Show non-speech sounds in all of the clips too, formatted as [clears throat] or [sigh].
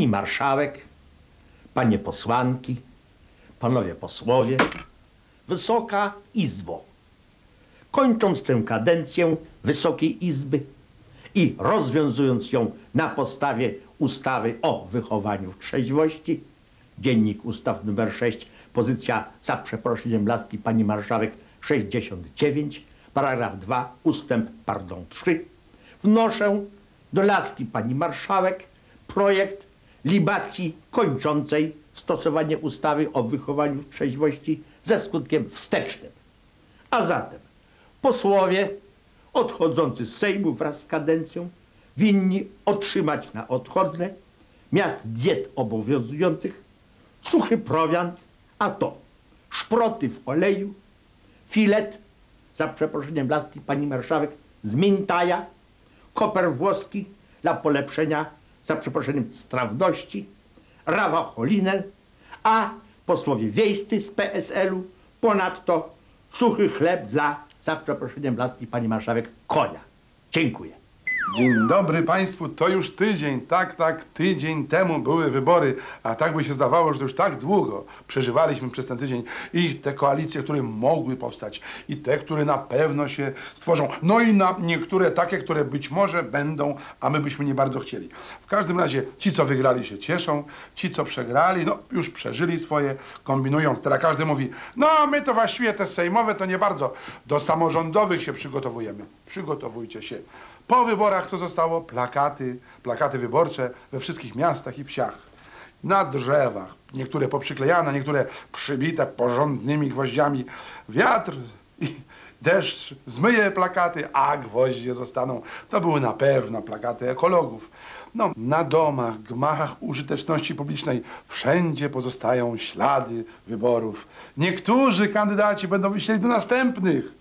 pani marszałek, panie posłanki, panowie posłowie, Wysoka Izbo. Kończąc tę kadencję Wysokiej Izby i rozwiązując ją na podstawie ustawy o wychowaniu w trzeźwości, dziennik ustaw numer 6, pozycja za przeproszeniem laski pani marszałek 69, paragraf 2, ustęp, pardon, 3, wnoszę do laski pani marszałek projekt libacji kończącej stosowanie ustawy o wychowaniu w trzeźwości ze skutkiem wstecznym. A zatem posłowie odchodzący z Sejmu wraz z kadencją winni otrzymać na odchodne miast diet obowiązujących suchy prowiant, a to szproty w oleju, filet, za przeproszeniem laski pani marszałek, z mintaja, koper włoski dla polepszenia, za przeproszeniem, strawności, rawa cholinę, a posłowie wiejscy z PSL-u ponadto suchy chleb dla, za przeproszeniem laski pani marszałek, konia. Dziękuję. Dzień dobry Państwu, to już tydzień, tak, tak, tydzień temu były wybory, a tak by się zdawało, że to już tak długo przeżywaliśmy przez ten tydzień i te koalicje, które mogły powstać i te, które na pewno się stworzą, no i na niektóre takie, które być może będą, a my byśmy nie bardzo chcieli. W każdym razie ci, co wygrali się cieszą, ci, co przegrali, no już przeżyli swoje, kombinują. Teraz każdy mówi, no my to właściwie te sejmowe to nie bardzo, do samorządowych się przygotowujemy. Przygotowujcie się. Po wyborach co zostało? Plakaty, plakaty wyborcze we wszystkich miastach i wsiach. Na drzewach, niektóre poprzyklejane, niektóre przybite porządnymi gwoździami. Wiatr i deszcz zmyje plakaty, a gwoździe zostaną. To były na pewno plakaty ekologów. No, na domach, gmachach użyteczności publicznej wszędzie pozostają ślady wyborów. Niektórzy kandydaci będą wisieli do następnych.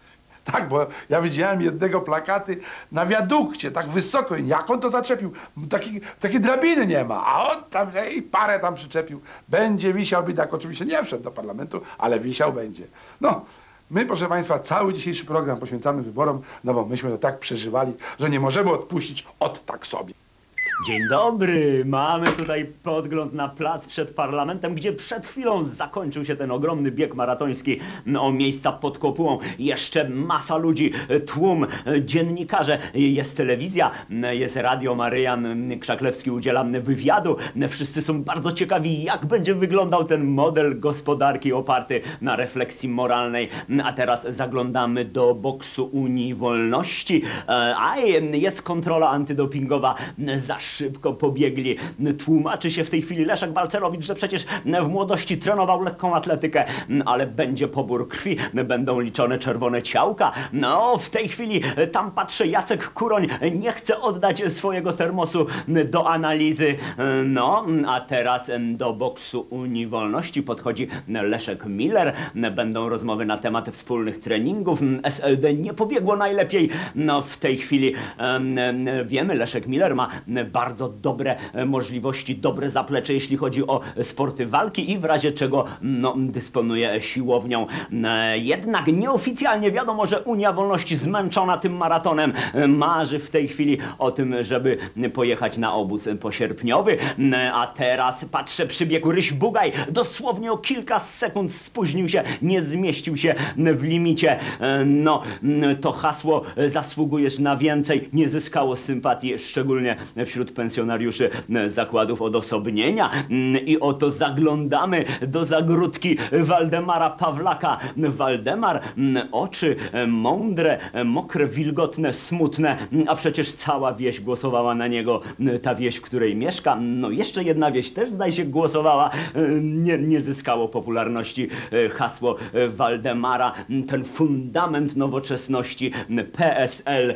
Tak, bo ja widziałem jednego plakaty na wiadukcie, tak wysoko. Jak on to zaczepił? Taki, takiej drabiny nie ma, a on tam i parę tam przyczepił. Będzie wisiał, bidak oczywiście nie wszedł do parlamentu, ale wisiał będzie. No, my, proszę Państwa, cały dzisiejszy program poświęcamy wyborom, no bo myśmy to tak przeżywali, że nie możemy odpuścić od tak sobie. Dzień dobry! Mamy tutaj podgląd na plac przed parlamentem, gdzie przed chwilą zakończył się ten ogromny bieg maratoński o miejsca pod kopułą. Jeszcze masa ludzi, tłum, dziennikarze, jest telewizja, jest radio Maryjan Krzaklewski udziela wywiadu. Wszyscy są bardzo ciekawi, jak będzie wyglądał ten model gospodarki oparty na refleksji moralnej. A teraz zaglądamy do boksu Unii Wolności. A jest kontrola antydopingowa za szybko pobiegli. Tłumaczy się w tej chwili Leszek Balcerowicz, że przecież w młodości trenował lekką atletykę, ale będzie pobór krwi, będą liczone czerwone ciałka. No, w tej chwili tam patrzę, Jacek Kuroń nie chce oddać swojego termosu do analizy. No, a teraz do boksu Unii Wolności podchodzi Leszek Miller. Będą rozmowy na temat wspólnych treningów. SLD nie pobiegło najlepiej. No, w tej chwili wiemy, Leszek Miller ma bardzo dobre e, możliwości, dobre zaplecze, jeśli chodzi o sporty walki i w razie czego no, dysponuje siłownią. E, jednak nieoficjalnie wiadomo, że Unia Wolności zmęczona tym maratonem e, marzy w tej chwili o tym, żeby pojechać na obóz posierpniowy. A teraz patrzę, przybiegł Ryś Bugaj, dosłownie o kilka sekund spóźnił się, nie zmieścił się w limicie. No, to hasło zasługujesz na więcej, nie zyskało sympatii, szczególnie wśród pensjonariuszy e, zakładów odosobnienia. I oto zaglądamy do zagródki Waldemara Pawlaka. Waldemar, oczy e, mądre, e, mokre, wilgotne, smutne, a przecież cała wieś głosowała na niego, ta wieś, w której mieszka. No jeszcze jedna wieś też zdaje się głosowała, nie, nie zyskało popularności hasło Waldemara, ten fundament nowoczesności, PSL,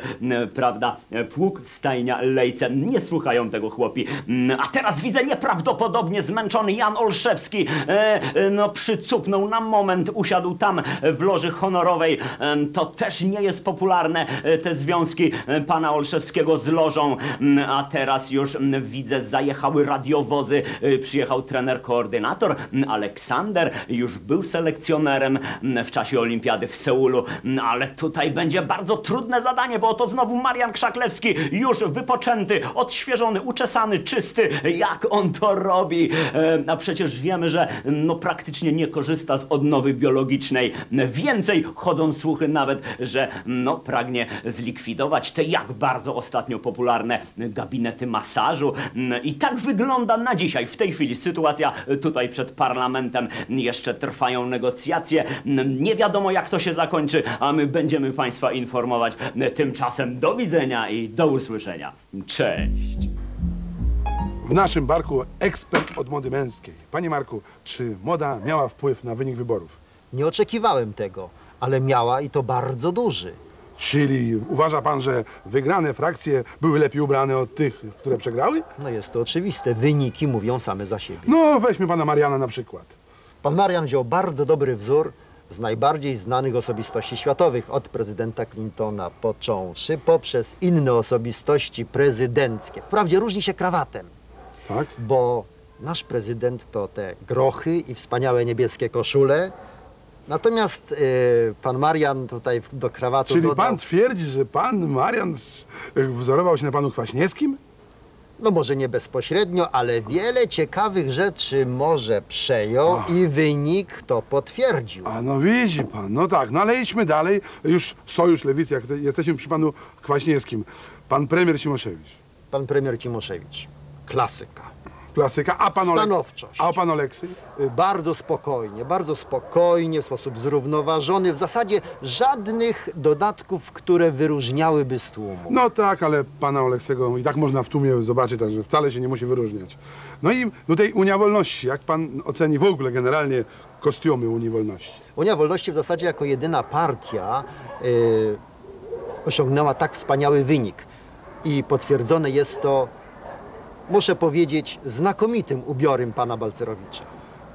prawda, pług, stajnia, lejce. Nie słuchają tego chłopi. Mm, A teraz widzę nieprawdopodobnie zmęczony Jan Olszewski. E, e, no przycupnął na moment, usiadł tam w loży honorowej. E, To też nie jest popularne, te związki pana Olszewskiego z lożą. Mm, A teraz już mm, widzę, zajechały radiowozy, przyjechał trener koordynator Aleksander, już był selekcjonerem w czasie olimpiady w Seulu, ale tutaj będzie bardzo trudne zadanie, bo oto znowu Marian Krzaklewski, już wypoczęty od odświeżony, uczesany, czysty, jak on to robi. E, A przecież wiemy, że no, praktycznie nie korzysta z odnowy biologicznej. Więcej chodzą słuchy nawet, że no, pragnie zlikwidować te jak bardzo ostatnio popularne gabinety masażu. I tak wygląda na dzisiaj, w tej chwili sytuacja tutaj przed parlamentem. Jeszcze trwają negocjacje. Nie wiadomo jak to się zakończy, a my będziemy Państwa informować. Tymczasem do widzenia i do usłyszenia. Cześć. W naszym barku ekspert od mody męskiej. Panie Marku, czy moda miała wpływ na wynik wyborów? Nie oczekiwałem tego, ale miała i to bardzo duży. Czyli uważa pan, że wygrane frakcje były lepiej ubrane od tych, które przegrały? No jest to oczywiste, wyniki mówią same za siebie. No, weźmy pana Mariana na przykład. Pan Marian wziął bardzo dobry wzór z najbardziej znanych osobistości światowych, od prezydenta Clintona począwszy, poprzez inne osobistości prezydenckie. Wprawdzie różni się krawatem, Tak? bo nasz prezydent to te grochy i wspaniałe niebieskie koszule, natomiast y, pan Marian tutaj do krawatu Czyli dodał... pan twierdzi, że pan Marian z, wzorował się na panu Kwaśniewskim? No może nie bezpośrednio, ale wiele ciekawych rzeczy może przejął i wynik to potwierdził. A no widzi pan, no tak, no ale idźmy dalej. Już sojusz lewicy, jak te- jesteśmy przy panu Kwaśniewskim. Pan premier Cimoszewicz. Pan premier Cimoszewicz. Klasyka. Klasyka. A pan Stanowczość. A pan Oleksy? Y, Bardzo spokojnie, bardzo spokojnie, w sposób zrównoważony. W zasadzie żadnych dodatków, które wyróżniałyby z tłumu. No tak, ale pana Oleksego i tak można w tłumie zobaczyć, także wcale się nie musi wyróżniać. No i tutaj Unia Wolności. Jak pan oceni w ogóle generalnie kostiumy Unii Wolności? Unia Wolności w zasadzie jako jedyna partia y, osiągnęła tak wspaniały wynik. I potwierdzone jest to, muszę powiedzieć, znakomitym ubiorem pana Balcerowicza.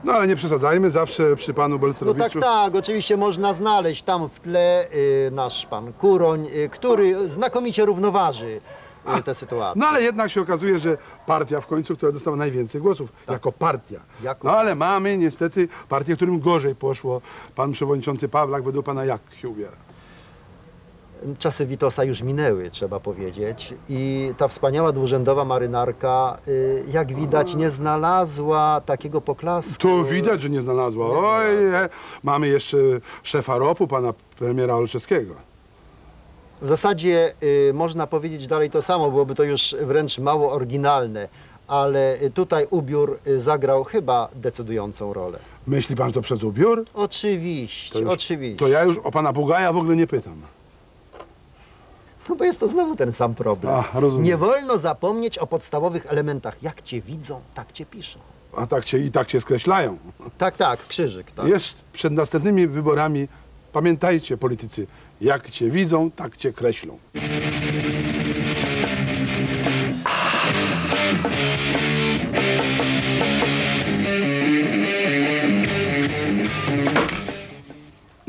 No ale nie przesadzajmy, zawsze przy panu No Bolcerowiczu... tak, tak, oczywiście można znaleźć tam w tle y, nasz pan Kuroń, y, który znakomicie równoważy y, tę sytuację. No ale jednak się okazuje, że partia w końcu, która dostała najwięcej głosów, jako partia. Tak. Jako- No ale mamy niestety partię, którym gorzej poszło. Pan przewodniczący Pawlak, według pana jak się ubiera? Czasy Witosa już minęły, trzeba powiedzieć. I ta wspaniała dwurzędowa marynarka, y, jak widać, nie znalazła takiego poklasku. Tu widać, że nie znalazła. Oj, e, mamy jeszcze szefa ROP-u, pana premiera Olszewskiego. W zasadzie y, można powiedzieć dalej to samo, byłoby to już wręcz mało oryginalne, ale y, tutaj ubiór zagrał chyba decydującą rolę. Myśli pan, że to przez ubiór? Oczywiście, już- oczywiście. To ja już o pana Bugaja w ogóle nie pytam. No bo jest to znowu ten sam problem. Nie wolno zapomnieć o podstawowych elementach. Jak cię widzą, tak cię piszą. A tak cię i tak cię skreślają. Tak, tak, krzyżyk, tak. Jest przed następnymi wyborami, pamiętajcie politycy, jak cię widzą, tak cię kreślą.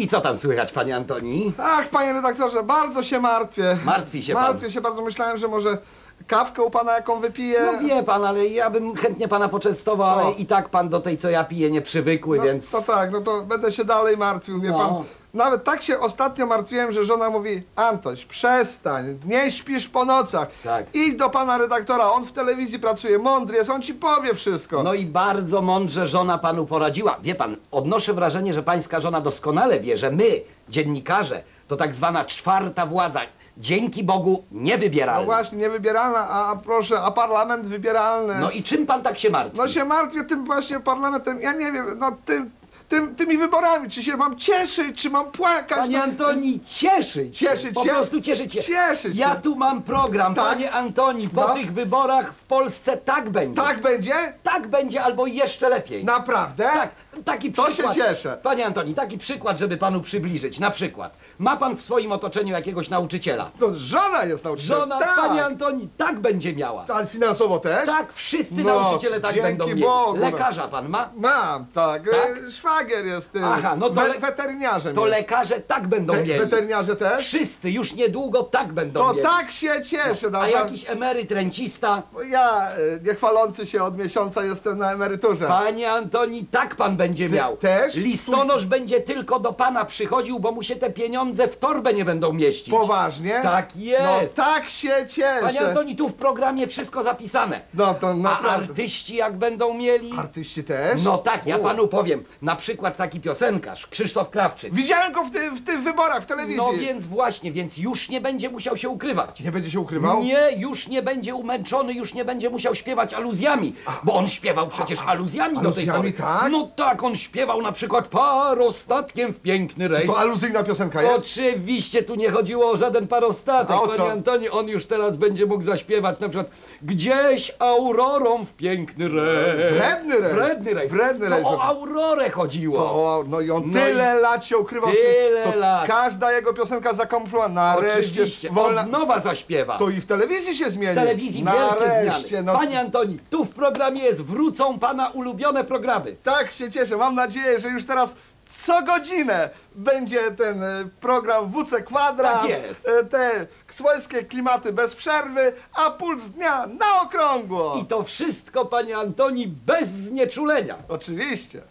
I co tam słychać, panie Antoni? Ach, panie redaktorze, bardzo się martwię. Martwi się pan. Martwię się bardzo. Myślałem, że może kawkę u pana jaką wypiję. No wie pan, ale ja bym chętnie pana poczęstował, ale No. i tak pan do tej, co ja piję, nie przywykły, no, więc... To tak, no to będę się dalej martwił, wie No. pan. Nawet tak się ostatnio martwiłem, że żona mówi Antoś, przestań, nie śpisz po nocach. Tak. Idź do pana redaktora, on w telewizji pracuje, mądry jest, on ci powie wszystko. No i bardzo mądrze żona panu poradziła. Wie pan, odnoszę wrażenie, że pańska żona doskonale wie, że my, dziennikarze, to tak zwana czwarta władza. Dzięki Bogu No niewybieralna. właśnie, niewybieralna, a, a proszę, a parlament wybieralny. No i czym pan tak się martwi? No się martwię tym właśnie parlamentem, ja nie wiem, no tym, tym, tymi wyborami, czy się mam cieszyć, czy mam płakać. Panie no, Antoni, cieszyć się. Cieszyć Po się? prostu cieszyć się. Cieszyć Ja tu mam program, Tak. panie Antoni. Po No. tych wyborach w Polsce tak będzie. Tak będzie? Tak będzie albo jeszcze lepiej. Naprawdę? Tak, taki To się cieszę. Panie Antoni, taki przykład, żeby panu przybliżyć. Na przykład, ma pan w swoim otoczeniu jakiegoś nauczyciela. To żona jest nauczycielem. Żona, tak. panie Antoni, tak będzie miała. Ale finansowo też? Tak, wszyscy No, nauczyciele tak dzięki będą mieli. Bogu, no. Lekarza pan ma? Mam, tak. Tak? E, Szwagier jest tym. Aha, no to le- weteryniarzem To jest. lekarze tak będą We, mieli. weteryniarze też? Wszyscy już niedługo tak będą To mieli. tak się cieszę. A naprawdę. jakiś emeryt, rencista? Ja, e, niechwalący się od miesiąca, jestem na emeryturze. Panie Antoni, tak pan będzie Ty miał. też? Listonosz będzie tylko do pana przychodził, bo mu się te pieniądze w torbę nie będą mieścić. Poważnie? Tak jest. No tak się cieszę. Panie Antoni, tu w programie wszystko zapisane. No to A naprawdę. artyści jak będą mieli? Artyści też? No tak, ja U. panu powiem. Na przykład taki piosenkarz, Krzysztof Krawczyk. Widziałem go w, ty, w tych wyborach w telewizji. No więc właśnie, więc już nie będzie musiał się ukrywać. Nie będzie się ukrywał? Nie, już nie będzie umęczony, już nie będzie musiał śpiewać aluzjami, bo on śpiewał przecież aluzjami, do tej pory. tak? No tak, on śpiewał na przykład parostatkiem w piękny rejs. To aluzyjna piosenka jest? Oczywiście tu nie chodziło o żaden parostatek, A o panie co? Antoni, on już teraz będzie mógł zaśpiewać na przykład Gdzieś aurorą w piękny rejs. Wredny rejs. Wredny rejs. Wredny rejs. To o aurorę chodziło. To, no i on No tyle lat się ukrywał. z tym. Tyle to lat. Każda jego piosenka zakamuflowana. Nareszcie Oczywiście, wolna... od nowa zaśpiewa. To i w telewizji się zmieni. W telewizji Nareszcie, wielkie zmiany. No, Panie Antoni, tu w programie jest wrócą pana ulubione programy. Tak się cieszę. Mam nadzieję, że już teraz co godzinę będzie ten e, program WC Kwadrat, Tak jest. e, te swojskie klimaty bez przerwy, a puls dnia na okrągło. I to wszystko, panie Antoni, bez znieczulenia. Oczywiście.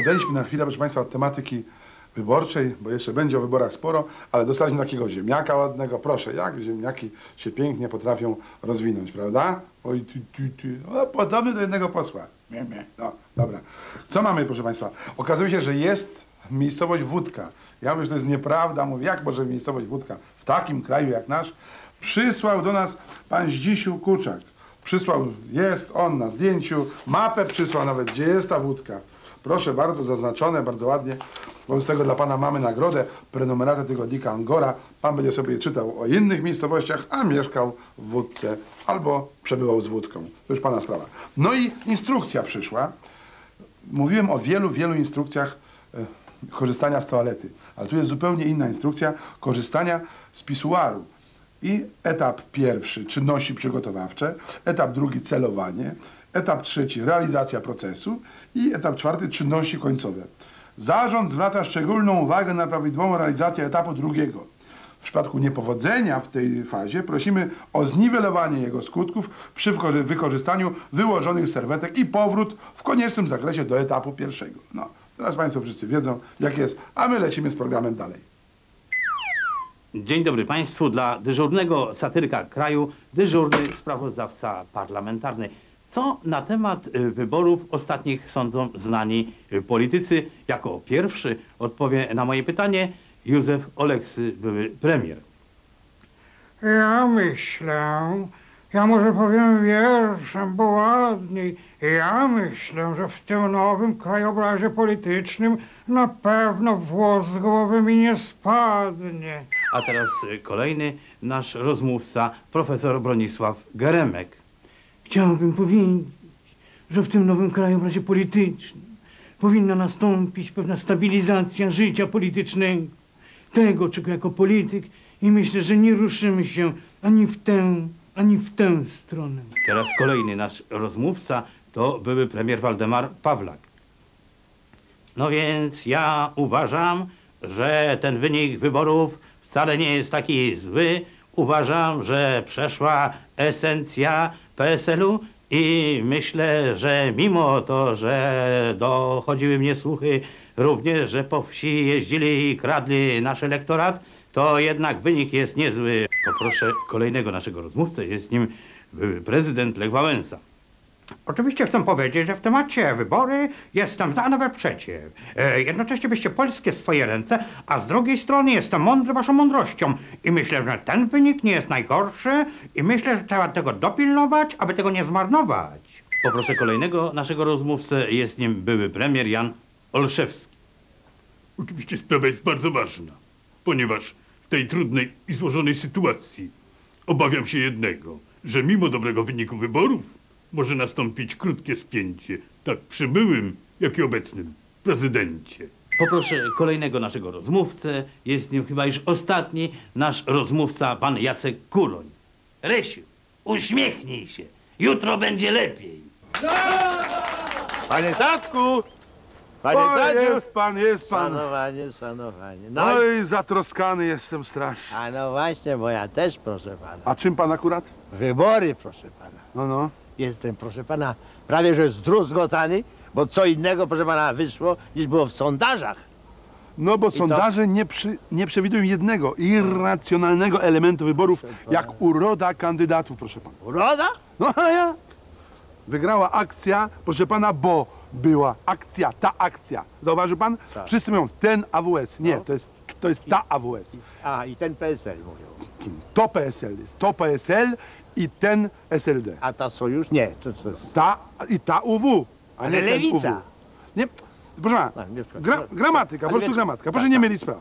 Odejdźmy na chwilę, proszę Państwa, od tematyki wyborczej, bo jeszcze będzie o wyborach sporo, ale dostaliśmy takiego ziemniaka ładnego. Proszę, jak ziemniaki się pięknie potrafią rozwinąć, prawda? Oj, ty, ty, ty. O, podobny do jednego posła. Mie, mie. No, dobra. Co mamy, proszę Państwa? Okazuje się, że jest miejscowość Wódka. Ja mówię, że to jest nieprawda. Mówię, jak może miejscowość Wódka w takim kraju jak nasz? Przysłał do nas pan Zdzisiu Kuczak. Przysłał, jest on na zdjęciu, mapę przysłał nawet, gdzie jest ta wódka. Proszę bardzo, zaznaczone, bardzo ładnie. Wobec tego dla Pana mamy nagrodę, prenumeratę tygodnika Angora. Pan będzie sobie czytał o innych miejscowościach, a mieszkał w wódce albo przebywał z wódką. To już Pana sprawa. No i instrukcja przyszła. Mówiłem o wielu, wielu instrukcjach e, korzystania z toalety, ale tu jest zupełnie inna instrukcja korzystania z pisuaru. I etap pierwszy czynności przygotowawcze, etap drugi celowanie, etap trzeci realizacja procesu i etap czwarty czynności końcowe. Zarząd zwraca szczególną uwagę na prawidłową realizację etapu drugiego. W przypadku niepowodzenia w tej fazie prosimy o zniwelowanie jego skutków przy wykorzy- wykorzystaniu wyłożonych serwetek i powrót w koniecznym zakresie do etapu pierwszego. No, teraz Państwo wszyscy wiedzą, jak jest, a my lecimy z programem dalej. Dzień dobry Państwu. Dla dyżurnego satyryka kraju, dyżurny sprawozdawca parlamentarny. Co na temat y, wyborów ostatnich sądzą znani y, politycy? Jako pierwszy odpowie na moje pytanie Józef Oleksy, były premier. Ja myślę, ja może powiem wierszem, bo ładniej. Ja myślę, że w tym nowym krajobrazie politycznym na pewno włos z głowy mi nie spadnie. A teraz y, kolejny nasz rozmówca, profesor Bronisław Geremek. Chciałbym powiedzieć, że w tym nowym krajobrazie politycznym powinna nastąpić pewna stabilizacja życia politycznego. Tego oczekuję jako polityk i myślę, że nie ruszymy się ani w tę, ani w tę stronę. Teraz kolejny nasz rozmówca to były premier Waldemar Pawlak. No więc ja uważam, że ten wynik wyborów wcale nie jest taki zły. Uważam, że przeszła esencja PSL-u i myślę, że mimo to, że dochodziły mnie słuchy również, że po wsi jeździli i kradli nasz elektorat, to jednak wynik jest niezły. Poproszę kolejnego naszego rozmówcę, jest nim prezydent Lech Wałęsa. Oczywiście chcę powiedzieć, że w temacie wybory jestem za nawet przeciw. E, jednocześnie byście polskie w swoje ręce, a z drugiej strony jestem mądry waszą mądrością. I myślę, że ten wynik nie jest najgorszy i myślę, że trzeba tego dopilnować, aby tego nie zmarnować. Poproszę kolejnego naszego rozmówcę, jest nim były premier Jan Olszewski. Oczywiście sprawa jest bardzo ważna, ponieważ w tej trudnej i złożonej sytuacji obawiam się jednego, że mimo dobrego wyniku wyborów może nastąpić krótkie spięcie, tak przy byłym, jak i obecnym prezydencie. Poproszę kolejnego naszego rozmówcę, jest nim chyba już ostatni nasz rozmówca, pan Jacek Kuroń. Rysiu, uśmiechnij się, jutro będzie lepiej. Panie tatku! Panie O, taciu! jest pan, jest pan. Szanowanie, szanowanie. No, i- Oj, zatroskany jestem strasznie. a no właśnie, bo ja też, proszę pana. A czym pan akurat? Wybory, proszę pana. No, no. Jestem, proszę pana, prawie że zdruzgotany, Bo co innego, proszę pana, wyszło, niż było w sondażach. No bo to- sondaże nie, przy, nie przewidują jednego irracjonalnego elementu wyborów, jak uroda kandydatów, proszę pana. Uroda? No a ja. Wygrała akcja, proszę pana, bo była akcja, ta akcja. Zauważył pan? Tak. Wszyscy mówią ten AWS. Nie, No. to jest, to jest ta AWS. A, i ten PSL mówią. To PSL jest. To PSL i ten SLD. A ta sojusz? Nie. To, to, Ta i ta UW, a Ale nie lewica. UW. Nie, proszę pana, No, wchodź. gra, gramatyka, po Ale prostu gramatyka. Proszę tak, nie tak. mieli spraw.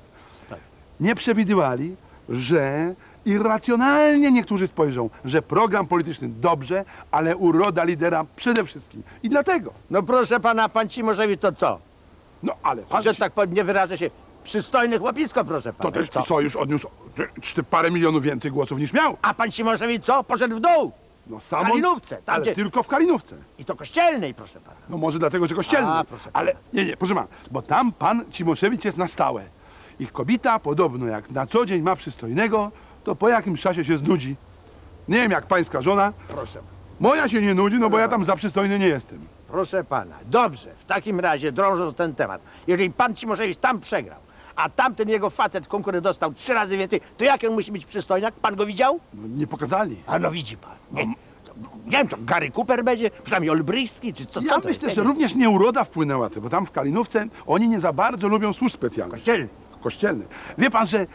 Nie przewidywali, że irracjonalnie niektórzy spojrzą, że program polityczny dobrze, ale uroda lidera przede wszystkim. I dlatego. No proszę pana, pan Cimoszewicz to co? No ale pan, Że tak powiem, nie wyrażę się, przystojnych łapisko, proszę pana. to też co? sojusz odniósł czty- parę milionów więcej głosów niż miał. A pan Cimoszewicz co? Poszedł w dół. No W samo, Kalinówce, tam ale gdzie... tylko w Kalinówce. I to kościelnej, proszę pana. No może dlatego, że kościelny. A, proszę pana. ale nie, nie, proszę pana, bo tam pan Cimoszewicz jest na stałe. I kobieta podobno jak na co dzień ma przystojnego, to po jakimś czasie się znudzi. Nie wiem jak pańska żona. Proszę. Moja się nie nudzi, no bo ja tam za przystojny nie jestem. Proszę pana, dobrze, w takim razie drążąc ten temat, jeżeli pan Cimoszewicz tam przegrał, a tamten jego facet, konkurent dostał trzy razy więcej, to jak on musi być przystojniak? Pan go widział? No, nie pokazali. A no widzi pan. Nie, to, nie wiem, to Gary Cooper będzie, przynajmniej Olbrychski, czy co, Ja co myślę, jest? że również nie uroda wpłynęła, bo tam w Kalinówce oni nie za bardzo lubią służb specjalnych. Kościelny. Kościelny. Wie pan, że...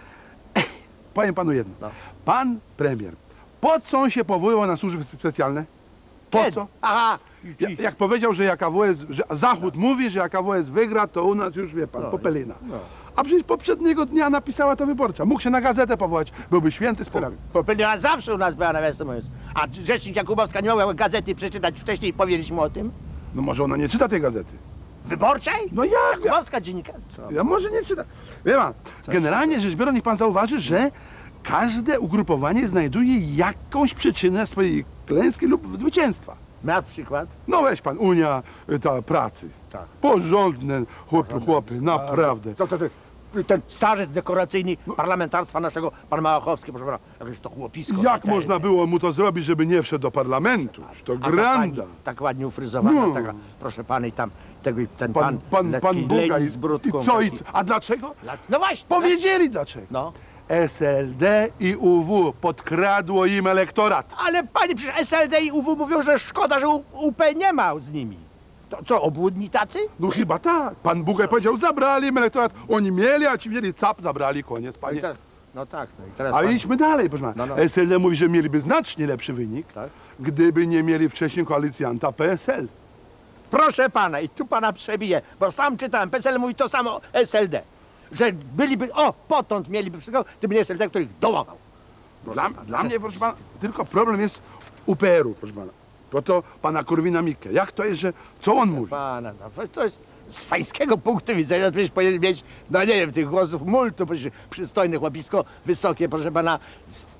[clears throat] Powiem panu jedno. No. Pan premier, po co on się powoływał na służby specjalne? Po Kiedy? co? Aha, Ja, jak powiedział, że jak AWS, że Zachód mówi, że jak AWS wygra, to u nas już wie pan, popelina. A przecież poprzedniego dnia napisała to wyborcza. Mógł się na gazetę powołać, byłby święty sprawia. Popełniona zawsze u nas była, nawiasem mówiąc. A rzecznik Jakubowska nie mogła gazety przeczytać wcześniej i powiedzieć mu o tym? No może ona nie czyta tej gazety. Wyborczej? No jak? Ja, Jakubowska dziennikarz. Co? ja może nie czyta. Wie pan, generalnie rzecz biorąc, niech pan zauważy, że każde ugrupowanie znajduje jakąś przyczynę swojej klęski lub zwycięstwa. Na przykład? No weź pan, Unia ta, pracy. Tak. Porządne chłopy, chłopy, naprawdę. To, to, to, ten starzec dekoracyjny parlamentarstwa naszego, pan Małachowski, proszę pana, jakieś to chłopisko. Jak można było mu to zrobić, żeby nie wszedł do parlamentu? To A ta granda. pani, tak ładnie ufryzowana, No. taka, proszę pana, i tam tego, i ten Pan, pan, pan, lekki pan Buga i, z brudką. i co? I, a dlaczego? Dla- No właśnie. Powiedzieli dlaczego. No. SLD i UW podkradło im elektorat. Ale panie, przecież SLD i UW mówią, że szkoda, że UP nie ma z nimi. To co, obłudni tacy? No chyba tak. Pan Bugaj powiedział, zabrali elektorat. Oni mieli, a ci mieli cap, zabrali, koniec, No, panie. teraz, no tak, no i teraz... A pan- idźmy dalej, proszę pana. No, no. SLD mówi, że mieliby znacznie lepszy wynik, Tak. gdyby nie mieli wcześniej koalicjanta PSL. Proszę pana, i tu pana przebiję, bo sam czytałem, PSL mówi to samo o SLD. Że byliby, o, potąd mieliby wszystko, gdyby nie SLD, który ich dołował. Dla, dla mnie, proszę pana, tylko problem jest UPR-u, proszę pana. To to pana Korwina Mikke. Jak to jest, że co on mówi? Pana, no, to jest z pańskiego punktu widzenia, to przecież powinien mieć, no nie wiem, tych głosów multu, przecież przystojne chłopisko, wysokie, proszę pana,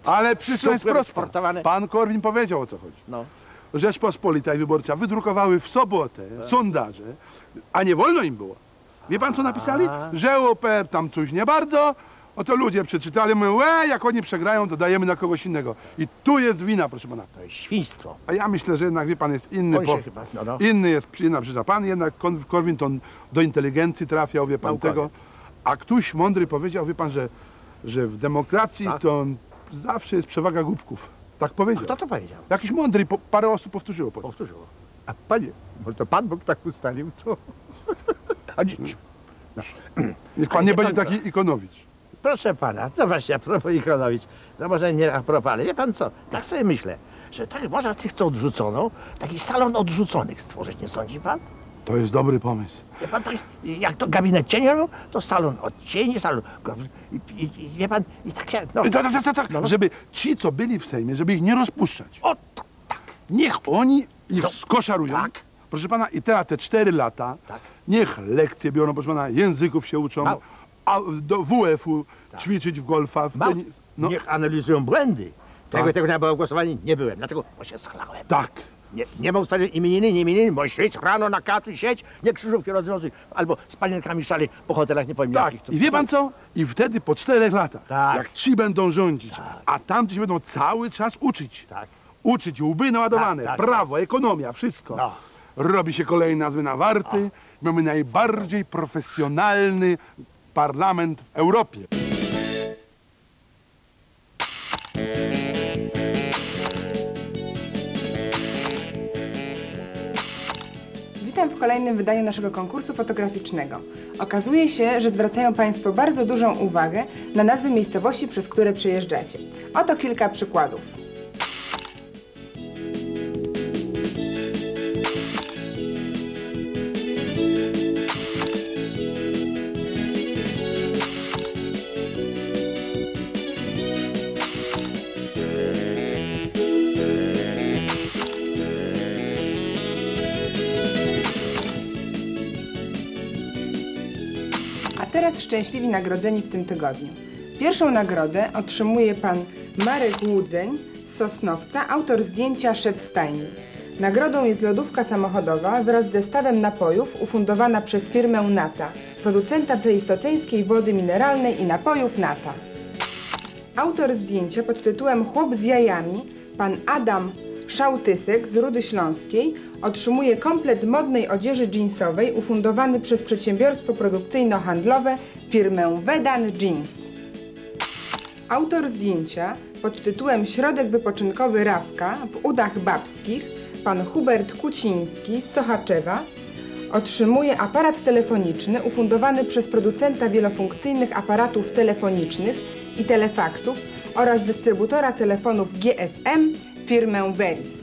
Ale przyczyna jest szczupłe, prosta. Pan Korwin powiedział o co chodzi. no. Rzeczpospolita i Wyborcza wydrukowały w sobotę sondaże, a nie wolno im było. Wie pan co napisali? Że UPR tam coś nie bardzo, oto ludzie przeczytali, mówią, łe, jak oni przegrają, to dajemy na kogoś innego. I tu jest wina, proszę pana. To jest świństwo. A ja myślę, że jednak, wie pan, jest inny, On po, się chyba, no, no. inny jest inna przyczyna. Pan jednak, Kon- Korwin, to do inteligencji trafiał, wie pan Naukowiec. tego. A ktoś mądry powiedział, wie pan, że, że w demokracji Tak. to zawsze jest przewaga głupków. Tak powiedział. Kto to powiedział? Jakiś mądry, po, parę osób powtórzyło. potem. Powtórzyło. A panie, bo to pan Bóg tak ustalił, co? [laughs] A nie, Niech pan Ale nie wie będzie pan taki Ikonowicz. Proszę pana, to właśnie a propos Ikonowicz, no może nie a propos, ale wie pan co, tak sobie myślę, że tak można z tych, co odrzucono, taki salon odrzuconych stworzyć, nie sądzi pan? To jest dobry pomysł. Wie pan, tak, jak to gabinet robią, to salon odcieni, salon, i, i, wie pan, i tak się, no, Tak, tak, tak, tak, No, no. żeby ci, co byli w Sejmie, żeby ich nie rozpuszczać. o, to, tak, Niech oni ich No, skoszarują. tak. Proszę pana, i teraz te cztery lata, Tak. niech lekcje biorą, proszę pana, języków się uczą, Mało. A do WF-u ćwiczyć w golfa, w tenis. No, niech analizują błędy. Tego, Tak. tego nie było głosowania, nie byłem, dlatego, bo się schlałem. tak. Nie, nie ma ustaleń imieniny, nie imieniny, bo sieć rano na kacu sieć, nie krzyżówki rozwiązuj, albo z panienkami szali po hotelach, nie powiem Tak. jakich. I wie pan co? I wtedy po czterech latach, Tak. jak ci będą rządzić, a tamci się będą cały czas uczyć. Tak. Uczyć, łby naładowane, Tak, tak, prawo, ekonomia, wszystko. No. robi się kolejna zmiana warty. Mamy najbardziej profesjonalny parlament w Europie. Witam w kolejnym wydaniu naszego konkursu fotograficznego. Okazuje się, że zwracają Państwo bardzo dużą uwagę na nazwy miejscowości, przez które przejeżdżacie. Oto kilka przykładów. Teraz szczęśliwi nagrodzeni w tym tygodniu. Pierwszą nagrodę otrzymuje pan Marek Łudzeń z Sosnowca, autor zdjęcia Szef Stajni. Nagrodą jest lodówka samochodowa wraz z zestawem napojów ufundowana przez firmę Nata, producenta pleistoceńskiej wody mineralnej i napojów Nata. Autor zdjęcia pod tytułem Chłop z jajami, pan Adam Szałtysek z Rudy Śląskiej, otrzymuje komplet modnej odzieży jeansowej ufundowany przez przedsiębiorstwo produkcyjno-handlowe firmę Vedan Jeans. Autor zdjęcia pod tytułem Środek wypoczynkowy Rawka w Udach Babskich, pan Hubert Kuciński z Sochaczewa, otrzymuje aparat telefoniczny ufundowany przez producenta wielofunkcyjnych aparatów telefonicznych i telefaksów oraz dystrybutora telefonów GSM firmę Veris.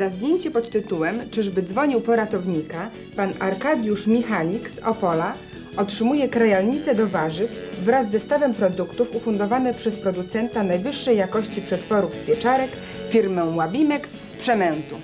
Za zdjęcie pod tytułem Czyżby dzwonił po ratownika, pan Arkadiusz Michalik z Opola otrzymuje krajalnicę do warzyw wraz z zestawem produktów ufundowane przez producenta najwyższej jakości przetworów z pieczarek firmę Łabimex z Przemętu.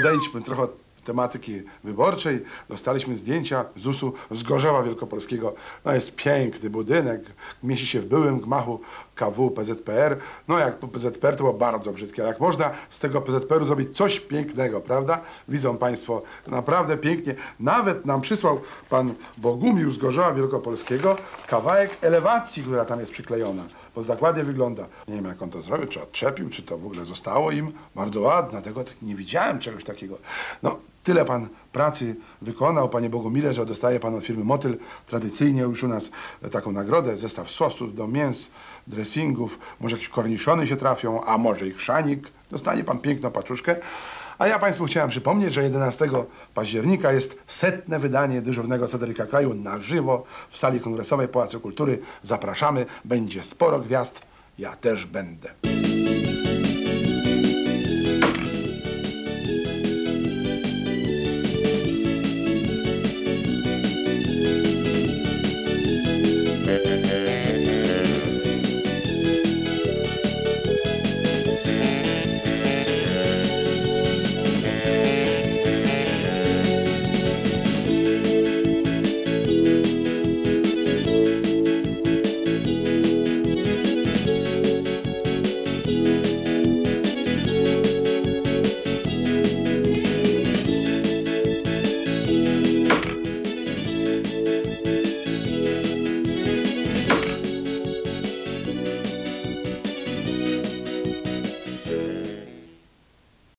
Odejdźmy trochę od tematyki wyborczej. Dostaliśmy zdjęcia ZUS-u z Gorzowa Wielkopolskiego. No jest piękny budynek, mieści się w byłym gmachu KW PZPR. No jak PZPR to było bardzo brzydkie, jak można z tego PZPR-u zrobić coś pięknego, prawda? Widzą Państwo, naprawdę pięknie. Nawet nam przysłał pan Bogumił z Gorzowa Wielkopolskiego kawałek elewacji, która tam jest przyklejona. Bo tak ładnie wygląda. Nie wiem, jak on to zrobił, czy odczepił, czy to w ogóle zostało im. Bardzo ładne, tego tak nie widziałem czegoś takiego. No, tyle pan pracy wykonał, panie Bogumile, że dostaje pan od firmy Motyl tradycyjnie już u nas taką nagrodę, zestaw sosów do mięs, dressingów, może jakieś korniszony się trafią, a może i chrzanik. Dostanie pan piękną paczuszkę. A ja Państwu chciałem przypomnieć, że 11 października jest setne wydanie dyżurnego satyryka kraju na żywo w sali kongresowej Pałacu Kultury. Zapraszamy, będzie sporo gwiazd, ja też będę.